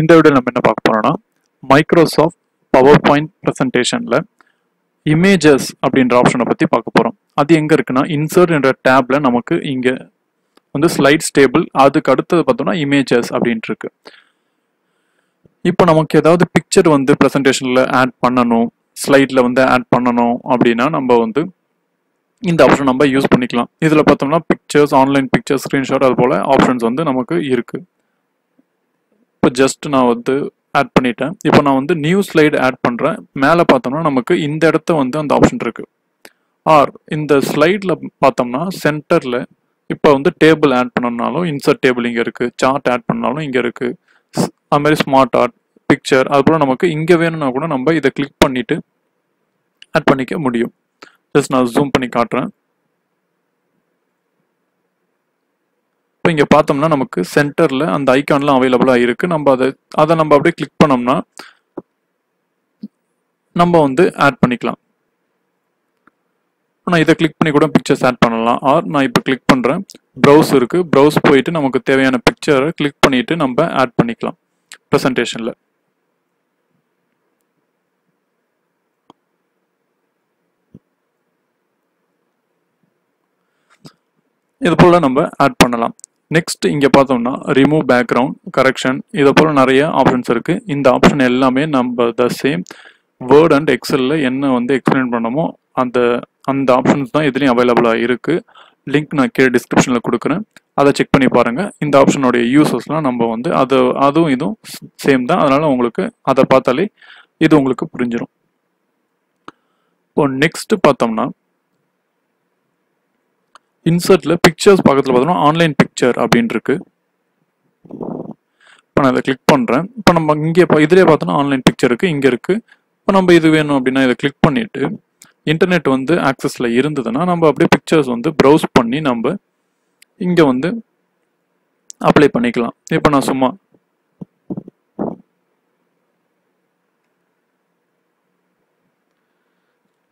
இந்த வீடியோ நம்ம என்ன பார்க்க போகிறோம்னா மைக்ரோசாஃப்ட் பவர் பாயிண்ட் ப்ரெசன்டேஷனில் இமேஜஸ் அப்படின்ற ஆப்ஷனை பற்றி பார்க்க போகிறோம் அது எங்கே இருக்குன்னா இன்சர்ட் என்ற டேப்பில் நமக்கு இங்கே வந்து ஸ்லைட்ஸ் டேபிள் அதுக்கு அடுத்தது பார்த்தோம்னா இமேஜஸ் அப்படின்ட்டு இருக்கு. இப்போ நமக்கு ஏதாவது பிக்சர் வந்து ப்ரெசன்டேஷனில் ஆட் பண்ணணும் ஸ்லைடில் வந்து ஆட் பண்ணணும் அப்படின்னா நம்ம வந்து இந்த ஆப்ஷன் நம்ம யூஸ் பண்ணிக்கலாம். இதில் பார்த்தோம்னா பிக்சர்ஸ் ஆன்லைன் பிக்சர்ஸ் ஸ்க்ரீன்ஷாட் அது போல் ஆப்ஷன்ஸ் வந்து நமக்கு இருக்குது இப்போ ஜஸ்ட் நான் வந்து ஆட் பண்ணிட்டேன். இப்போ நான் வந்து நியூ ஸ்லைடு ஆட் பண்ணுறேன் மேலே பார்த்தோம்னா நமக்கு இந்த இடத்த வந்து அந்த ஆப்ஷன் இருக்குது ஆர் இந்த ஸ்லைடில் பார்த்தோம்னா சென்டரில் இப்போ வந்து டேபிள் ஆட் பண்ணணும்னாலும் இன்சர்ட் டேபிள் இங்கே இருக்குது சார்ட் ஆட் பண்ணாலும் இங்கே இருக்குது அது மாதிரி ஸ்மார்ட் ஆர்ட் பிக்சர் அதுபோல் நமக்கு இங்கே வேணும்னா கூட நம்ம இதை கிளிக் பண்ணிவிட்டு ஆட் பண்ணிக்க முடியும். ஜஸ்ட் நான் ஜூம் பண்ணி காட்டுறேன். இப்போ இங்கே பார்த்தோம்னா நமக்கு சென்டரில் அந்த ஐக்கான்லாம் அவைலபிளாக இருக்குது நம்ம அதை அதை நம்ம அப்படியே கிளிக் பண்ணோம்னா நம்ம வந்து ஆட் பண்ணிக்கலாம். நான் இதை கிளிக் பண்ணி கூட பிக்சர்ஸ் ஆட் பண்ணலாம். ஆர் நான் இப்போ கிளிக் பண்ணுறேன் ப்ரௌஸ் இருக்குது ப்ரௌஸ் போயிட்டு நமக்கு தேவையான பிக்சரை கிளிக் பண்ணிட்டு நம்ம ஆட் பண்ணிக்கலாம் ப்ரெசன்டேஷனில் இது போல் நம்ம ஆட் பண்ணலாம். நெக்ஸ்ட் இங்கே பார்த்தோம்னா ரிமூவ் பேக்ரவுண்ட் கரெக்ஷன் இதை போல் நிறைய ஆப்ஷன்ஸ் இருக்குது இந்த ஆப்ஷன் எல்லாமே நம்ம த சேம் வேர்ட் அண்ட் எக்ஸலில் என்ன வந்து எக்ஸ்பிளைன் பண்ணமோ அந்த அந்த ஆப்ஷன்ஸ் தான் இதுலேயும் அவைலபிளாக இருக்குது லிங்க் நான் கீழே டிஸ்கிரிப்ஷனில் கொடுக்குறேன். அதை செக் பண்ணி பாருங்கள் இந்த ஆப்ஷனுடைய யூசஸ்லாம் நம்ம வந்து அது அதுவும் இதுவும் சேம் தான். அதனால் உங்களுக்கு அதை பார்த்தாலே இது உங்களுக்கு புரிஞ்சிடும் இப்போ நெக்ஸ்ட்டு பார்த்தோம்னா இன்சர்ட்டில் பிக்சர்ஸ் பக்கத்தில் பார்த்தோம்னா ஆன்லைன் பிக்சர் அப்படின்னு இருக்கு இப்போ நான் இதை கிளிக் பண்ணுறேன் இப்போ நம்ம இங்கே இதிலே பார்த்தோன்னா ஆன்லைன் பிக்சர் இருக்குது இங்கே இருக்குது இப்போ நம்ம இது வேணும் அப்படின்னா இதை கிளிக் பண்ணிவிட்டு இன்டர்நெட் வந்து ஆக்சஸில் இருந்ததுன்னா நம்ம அப்படியே பிக்சர்ஸ் வந்து ப்ரௌஸ் பண்ணி நம்ம இங்கே வந்து அப்ளை பண்ணிக்கலாம். இப்போ நான் சும்மா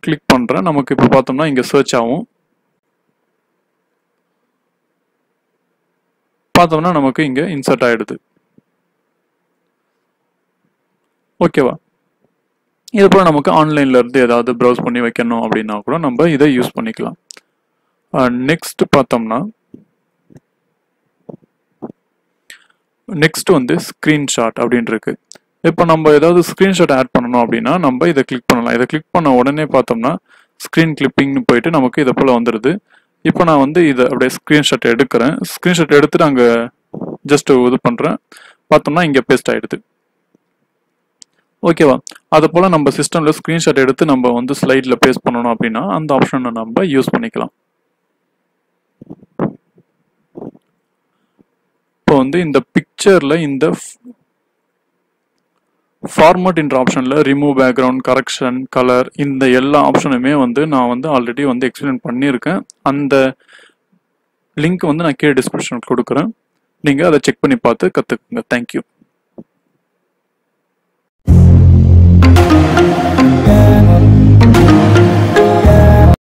கிளிக் பண்ணுறேன் நமக்கு இப்போ பார்த்தோம்னா இங்கே சர்ச் ஆகும். பார்த்தோம்னா நமக்கு இங்கே இன்சர்ட் ஆகிடுது ஓகேவா இது போல் நமக்கு ஆன்லைனில் இருந்து ஏதாவது ப்ரௌஸ் பண்ணி வைக்கணும் அப்படின்னா கூட நம்ம இதை யூஸ் பண்ணிக்கலாம். நெக்ஸ்ட் பார்த்தோம்னா நெக்ஸ்ட் வந்து ஸ்க்ரீன்ஷாட் அப்படின்ட்டு இருக்கு இப்போ நம்ம ஏதாவது ஸ்க்ரீன்ஷாட் ஆட் பண்ணணும் அப்படின்னா நம்ம இதை கிளிக் பண்ணலாம். இதை கிளிக் பண்ண உடனே பார்த்தோம்னா ஸ்க்ரீன் கிளிப்பிங்னு போயிட்டு நமக்கு இதை போல் வந்துடுது இப்போ நான் வந்து இதை அப்படியே ஸ்க்ரீன்ஷாட் எடுக்கிறேன். ஸ்க்ரீன்ஷாட் எடுத்துட்டு அங்கே ஜஸ்ட் இது பண்ணுறேன் பார்த்தோம்னா இங்கே பேஸ்ட் ஆகிடுது ஓகேவா அது போல் நம்ம சிஸ்டமில் ஸ்க்ரீன்ஷாட் எடுத்து நம்ம வந்து ஸ்லைடில் பேஸ்ட் பண்ணணும் அப்படின்னா அந்த ஆப்ஷனை நம்ம யூஸ் பண்ணிக்கலாம். இப்போ வந்து இந்த பிக்சரில் இந்த ஃபார்மட் என்ற ஆப்ஷனில் ரிமூவ் பேக்ரவுண்ட் கரெக்ஷன் கலர் இந்த எல்லா ஆப்ஷனுமே வந்து நான் வந்து ஆல்ரெடி வந்து எக்ஸ்பிளைன் பண்ணியிருக்கேன். அந்த லிங்க் வந்து நான் கீழே டிஸ்கிரிப்ஷனில் கொடுக்குறேன். நீங்கள் அதை செக் பண்ணி பார்த்து கற்றுக்குங்க தேங்க்யூ